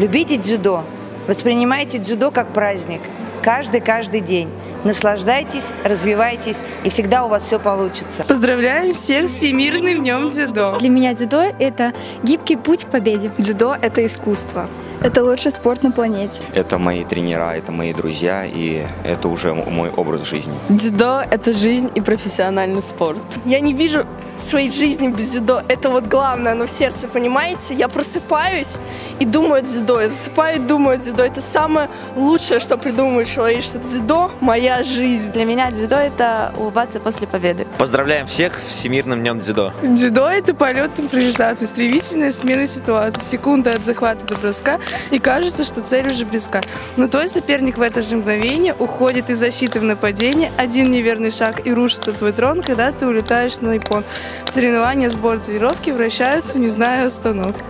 Любите дзюдо. Воспринимайте дзюдо как праздник. Каждый-каждый день. Наслаждайтесь, развивайтесь, и всегда у вас все получится. Поздравляем всех с Всемирным днем дзюдо! Для меня дзюдо – это гибкий путь к победе. Дзюдо – это искусство. Это лучший спорт на планете. Это мои тренера, это мои друзья, и это уже мой образ жизни. Дзюдо – это жизнь и профессиональный спорт. Я не вижу своей жизни без дзюдо. Это вот главное, оно в сердце, понимаете? Я просыпаюсь и думаю о дзюдо, я засыпаю и думаю о дзюдо. Это самое лучшее, что придумывает человечество. Дзюдо – моя жизнь. Для меня дзюдо – это улыбаться после победы. Поздравляем всех с Всемирным днем дзюдо. Дзюдо – это полет импровизации, стремительная смена ситуации, секунда от захвата до броска, и кажется, что цель уже близка. Но твой соперник в это же мгновение уходит из защиты в нападение, один неверный шаг и рушится твой трон, когда ты улетаешь на япон. Соревнования, сбор тренировки вращаются, не зная остановки.